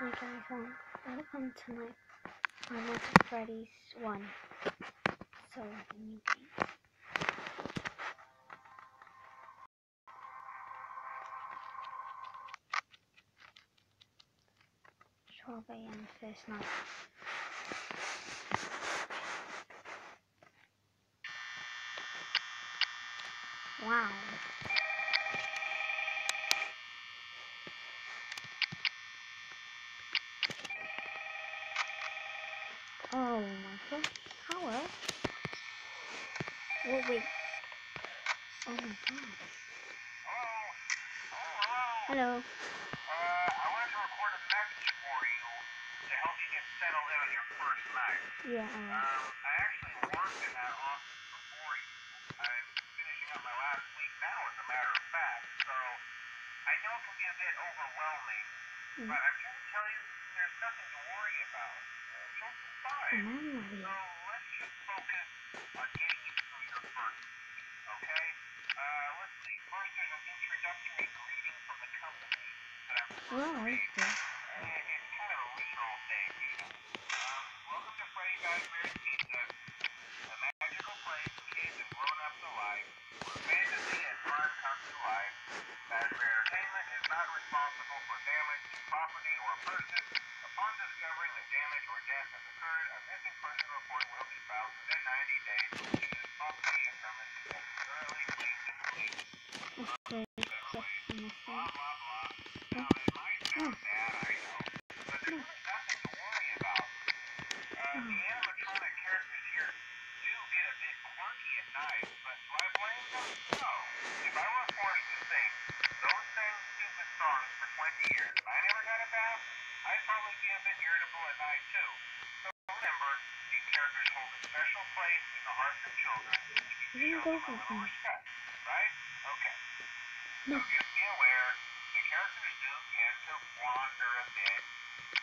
Welcome to my Nights at Freddy's 1. So. 12 a.m. first night. Wow. Oh my gosh. Hello. Oh wait. Oh my god. Hello. Uh, I wanted to record a message for you to help you get settled in on your first night. Yeah, Um, alright. I actually worked in that office before you. I'm finishing up my last week now, as a matter of fact. So I know it can be a bit overwhelming, Mm. but I'm here to tell you there's nothing to worry about. You'll be fine. So let's just focus on getting you through your first week, okay? Well, I read. see. Uh, It's kind of a literal thing, you know. Um, welcome to Freddy Fazbear's Pizza, a magical place for kids and grown-ups alike, where fantasy and fun come to life. Fazbear Entertainment is not responsible for damage to property or person. Upon discovering that damage or death has occurred, a missing person report will be filed within 90 days, which is property and premises necessarily cleaned and clean. Okay, just a Blah, message. blah, blah. Now, it might sound bad, I know, but there's really nothing to worry about. Uh, the animatronic characters here do get a bit quirky at night, but do I blame them? No. If I were forced to sing those same stupid songs for 20 years and I never got a bath, I'd probably be a bit irritable at night too. So remember, these characters hold a special place in the hearts of children, and you need to You show go them a for little it. respect, right? Okay. So just be aware, the characters do tend to wander a bit.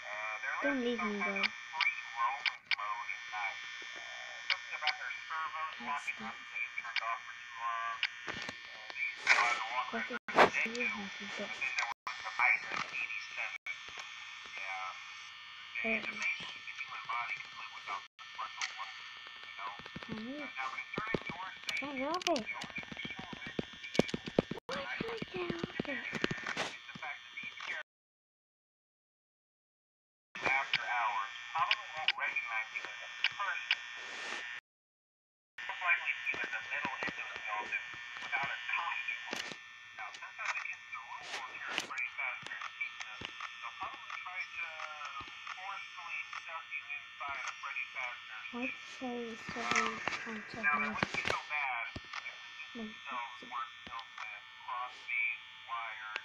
Uh, they're Don't leave me, though. free roaming mode at night. Uh, something about their servos locking up they turned off for too long. Uh, they used to be allowed to walk What around real risk to you Why can't I get it? is the fact that these characters after hours probably won't recognize you as a person. Most likely see you as a metal endoskeleton without a costume. on. Now, since that's against the rules here at Freddy Fazbear's Pizza, they'll probably try to forcefully stuff you inside a Freddy Fazbear's I'd say seven times Now, that seven. wouldn't be so bad. If the No, system cells it's- with cross-feed, wired,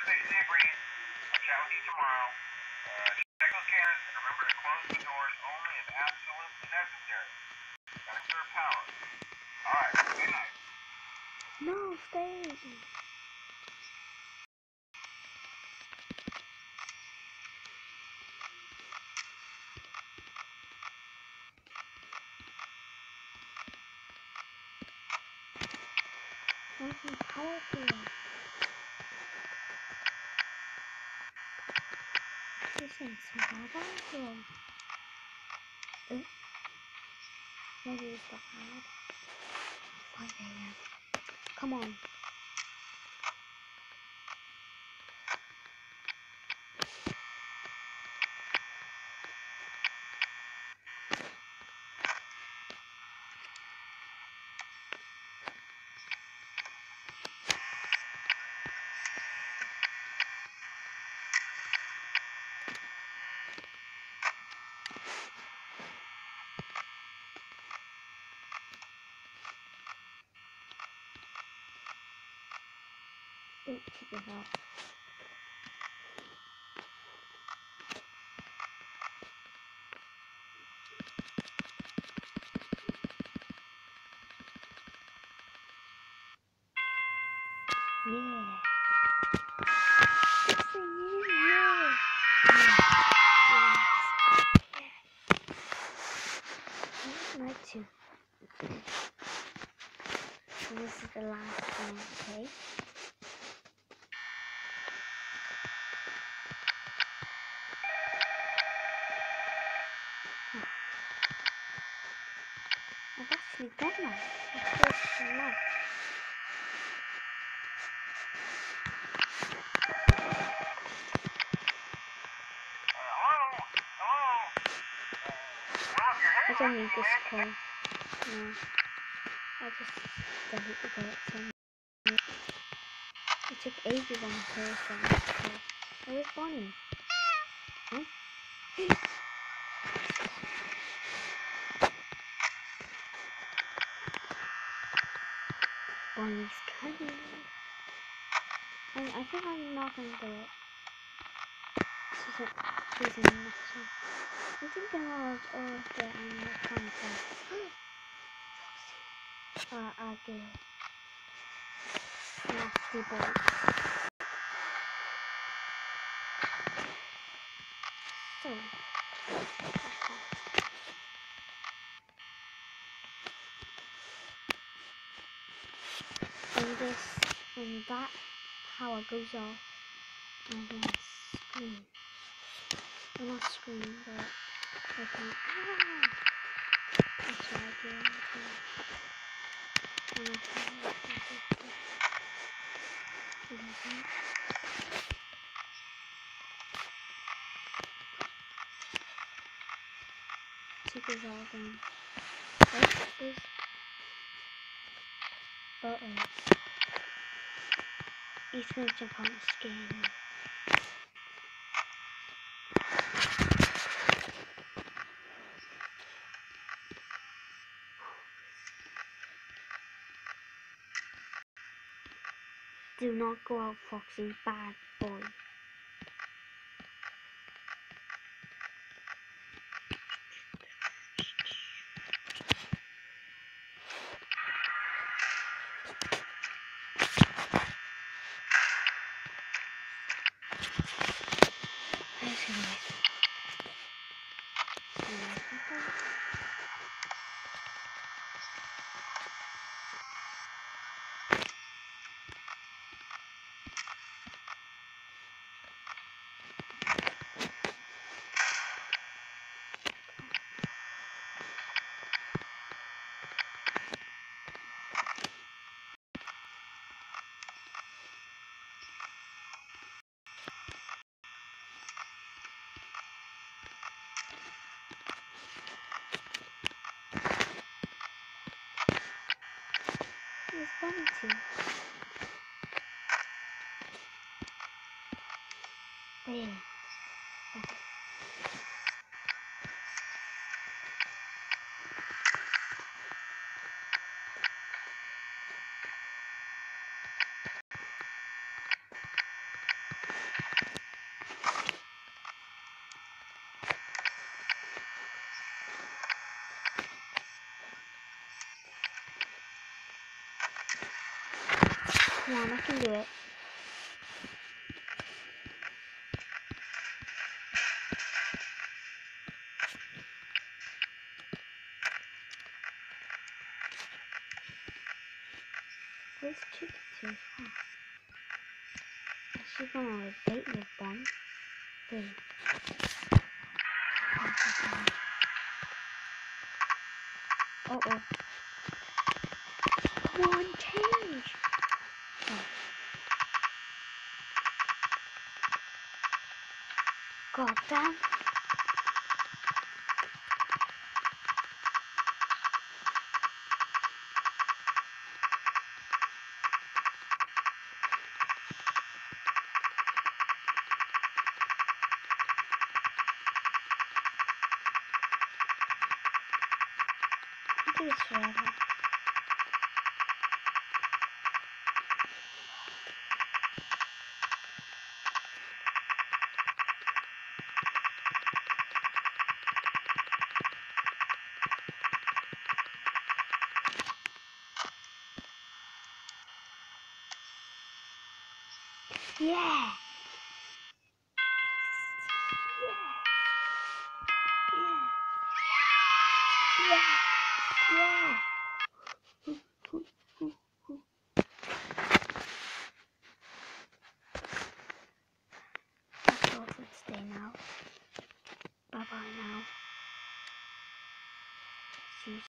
first safety agreed. I'll chat with you tomorrow. Uh, check those and remember to close the doors only if absolutely necessary. Gotta conserve power. Alright, good night. No, stay. Nothing powerful. This ain't so bad after. Uh, maybe it's the hard. 5 a.m. Come on. Yeah. Yes. Yeah. Like to. So this is the last one, okay? I've actually done that. I first life. Hello? Hello? Well, if you're I heading don't need this call. No. I just deleted it. So it took ages on the first one. So where's I, I think I'm not gonna do it. She's, a, she's in the next one. I'm all of the animal content. uh, I'll get nasty boy. So, and this and that power goes off and then scream. Well, not scream, but I can. Ah! That's what I do. I. I this. Uh gonna jump on the skin. Do not go out, Foxy. Bad boy. There's he is. He's bunny too. Come on, I can do it. Where's. Is she gonna with Bon? There. Uh oh. Come on, change! Oh. God damn. I think it's forever. Yeah.